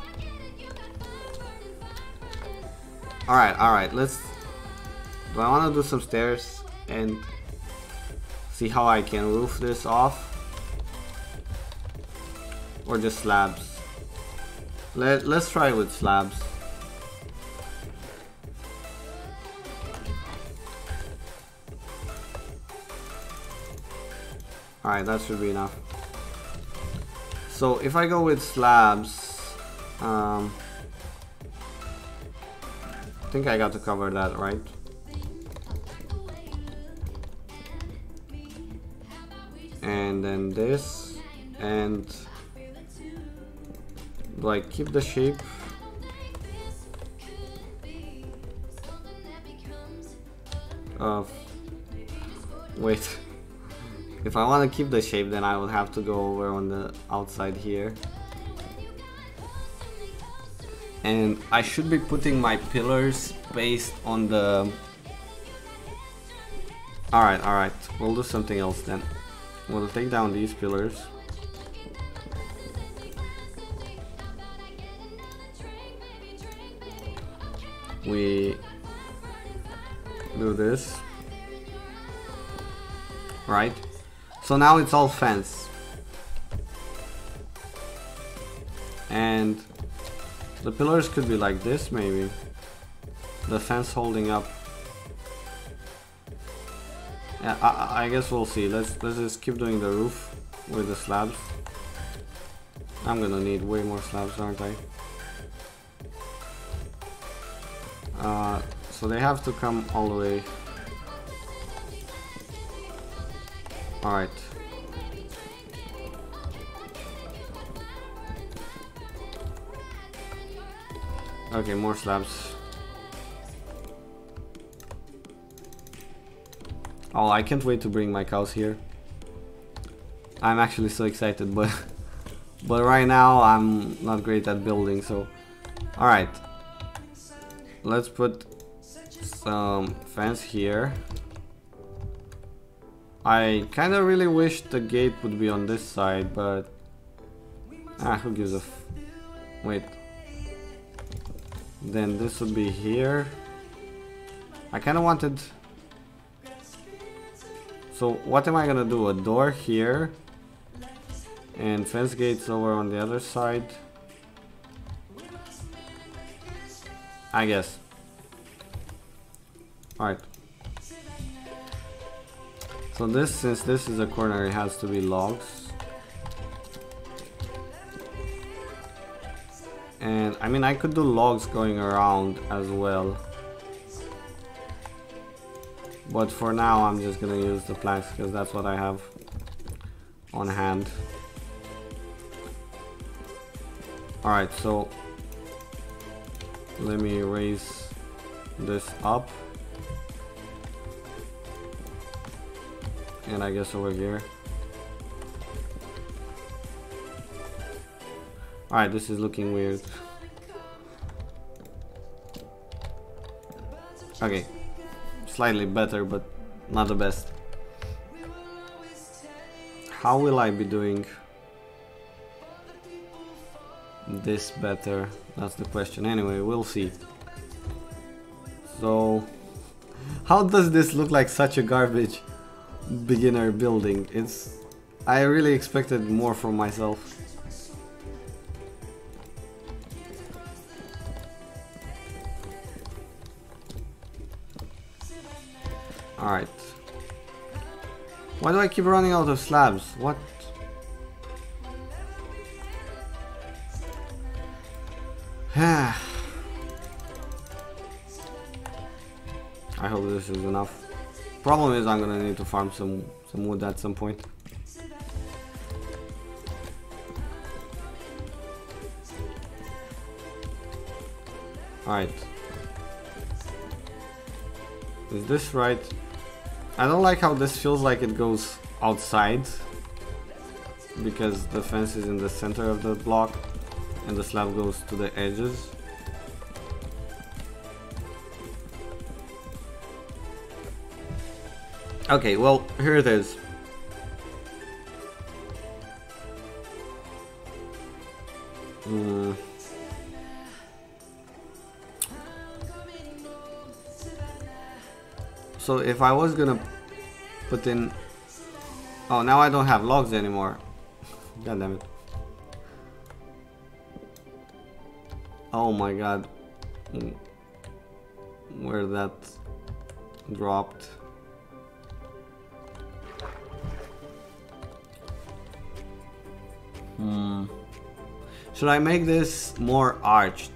Alright, alright, let's... Do I want to do some stairs and see how I can roof this off? Or just slabs? Let, let's try with slabs. Alright, that should be enough. So if I go with slabs, um, I think I got to cover that, right? And then this, and I keep the shape? Of, wait. If I want to keep the shape, then I would have to go over on the outside here. And I should be putting my pillars based on the... Alright, alright. We'll do something else then. We'll take down these pillars. We do this. Right? So now it's all fence. And the pillars could be like this maybe. The fence holding up. Yeah, I, I guess we'll see. Let's let's just keep doing the roof with the slabs. I'm gonna need way more slabs, aren't I? Uh, so they have to come all the way Alright. Okay, more slabs. Oh, I can't wait to bring my cows here. I'm actually so excited, but but right now I'm not great at building, so alright. Let's put some fence here. I kind of really wish the gate would be on this side, but... Ah, who gives a f... Wait. Then this would be here. I kind of wanted... So what am I gonna do? A door here. And fence gates over on the other side. I guess. Alright. So this, since this is a corner, it has to be logs. And I mean, I could do logs going around as well. But for now, I'm just gonna use the planks because that's what I have on hand. Alright, so let me raise this up. And I guess over here. Alright, this is looking weird. Okay. Slightly better, but not the best. How will I be doing this better? That's the question. Anyway, we'll see. So, how does this look like such a garbage? beginner building. It's I really expected more from myself. Alright. Why do I keep running out of slabs? What? Is enough. Problem is I'm gonna need to farm some, some wood at some point. Alright. Is this right? I don't like how this feels like it goes outside. Because the fence is in the center of the block. and the slab goes to the edges. Okay, well, here it is. Hmm. So if I was gonna put in... Oh, now I don't have logs anymore. God damn it. Oh my god. Where that dropped. Should I make this more arched?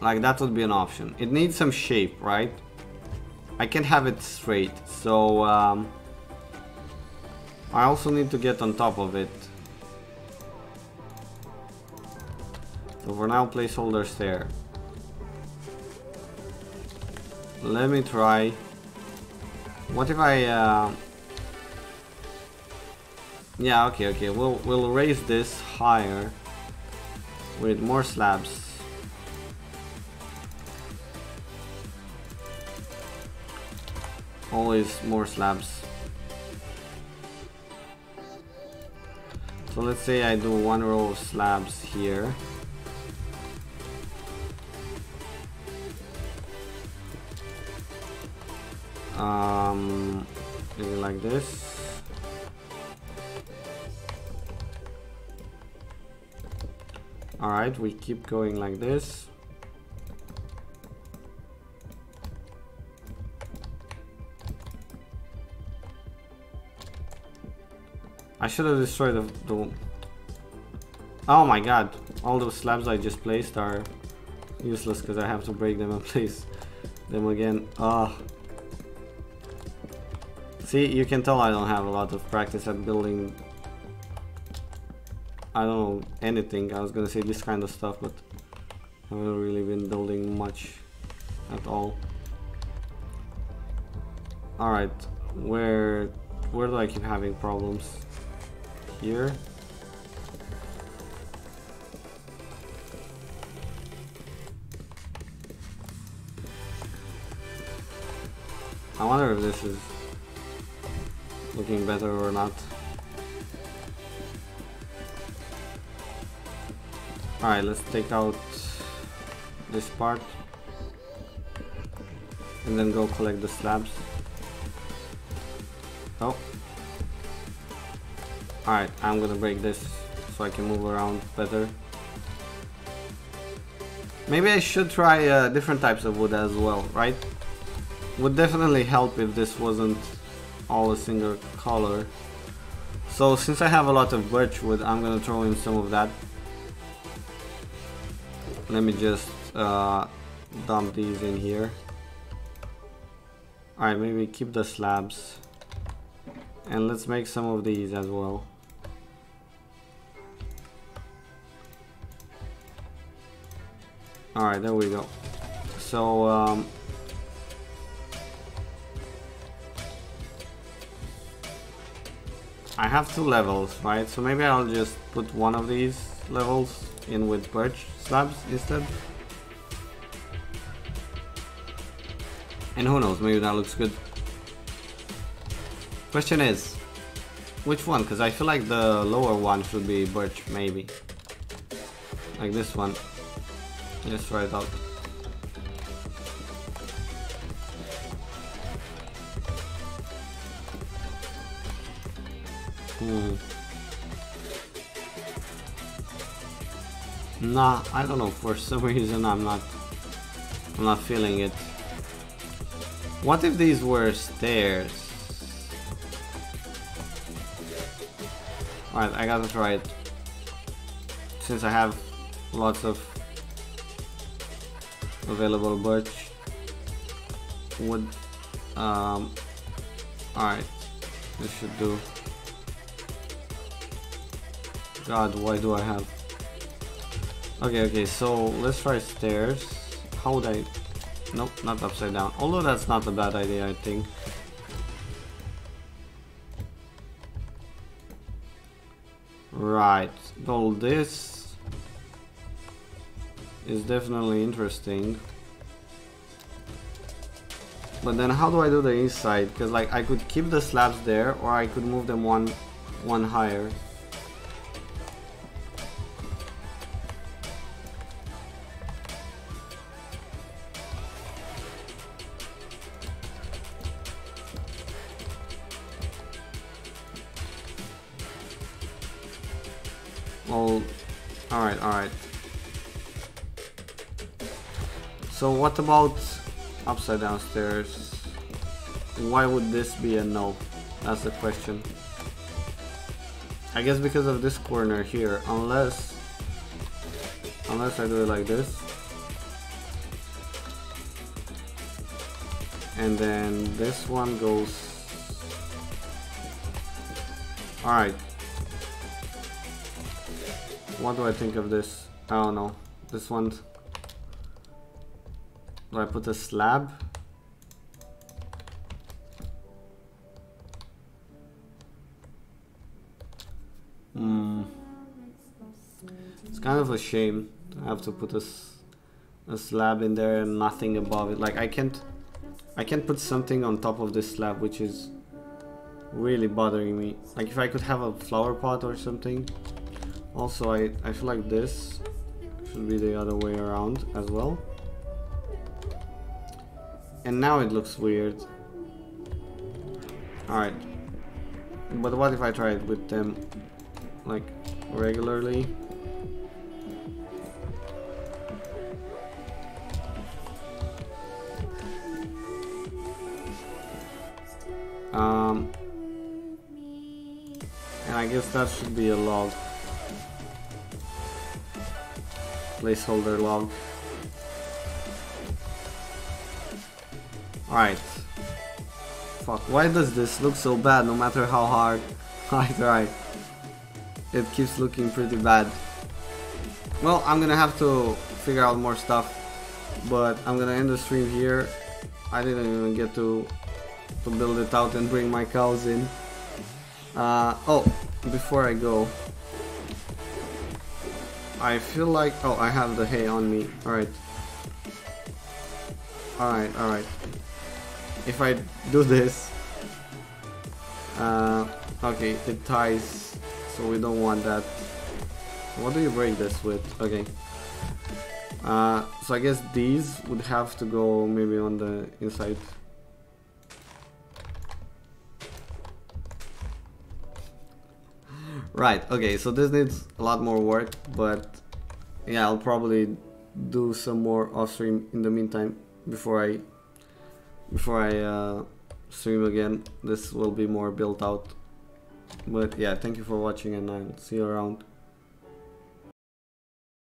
Like that would be an option. It needs some shape, right? I can't have it straight, so um, I also need to get on top of it. So for now, placeholders there. Let me try. What if I? Uh, yeah, okay, okay. We'll we'll raise this higher with more slabs. always more slabs. So let's say I do one row of slabs here. Um, like this. Alright, we keep going like this. I should have destroyed the, the... Oh my god. All those slabs I just placed are useless because I have to break them and place them again. Ah. See, you can tell I don't have a lot of practice at building... I don't know anything. I was gonna say this kind of stuff, but I haven't really been building much at all. Alright, where where do I keep having problems? here. I wonder if this is looking better or not. Alright, let's take out this part and then go collect the slabs. Oh, Alright, I'm gonna break this so I can move around better. Maybe I should try uh, different types of wood as well, right? Would definitely help if this wasn't all a single color. So since I have a lot of birch wood, I'm gonna throw in some of that. Let me just uh, dump these in here. Alright, maybe keep the slabs. And let's make some of these as well. Alright, there we go. So, um, I have two levels, right? So maybe I'll just put one of these levels in with birch slabs instead. And who knows, maybe that looks good. Question is, which one? Because I feel like the lower one should be birch, maybe. Like this one. Let's try it out. Nah, I don't know. For some reason, I'm not. I'm not feeling it. What if these were stairs? Alright, I gotta try it. Since I have lots of available birch wood um, alright this should do god why do I have okay okay so let's try stairs how would I nope not upside down although that's not a bad idea I think right all this is definitely interesting. But then how do I do the inside? Because like I could keep the slabs there or I could move them one one higher. What about upside down stairs? Why would this be a no? That's the question. I guess because of this corner here, unless unless I do it like this. And then this one goes Alright. What do I think of this? I don't know. This one do I put a slab? Hmm. It's kind of a shame to have to put a, a slab in there and nothing above it. Like I can't, I can't put something on top of this slab, which is really bothering me. Like if I could have a flower pot or something. Also, I, I feel like this should be the other way around as well. And now it looks weird. Alright. But what if I try it with them, like, regularly? Um, and I guess that should be a log. Placeholder log. Alright. Fuck, why does this look so bad no matter how hard I try? It keeps looking pretty bad. Well, I'm gonna have to figure out more stuff, but I'm gonna end the stream here. I didn't even get to, to build it out and bring my cows in. Uh, oh, before I go, I feel like, oh, I have the hay on me. Alright. Alright, alright if I do this uh, okay it ties so we don't want that. What do you break this with? Okay. Uh, so I guess these would have to go maybe on the inside. Right okay so this needs a lot more work but yeah I'll probably do some more off stream in the meantime before I before I uh, stream again this will be more built out. But yeah thank you for watching and I'll see you around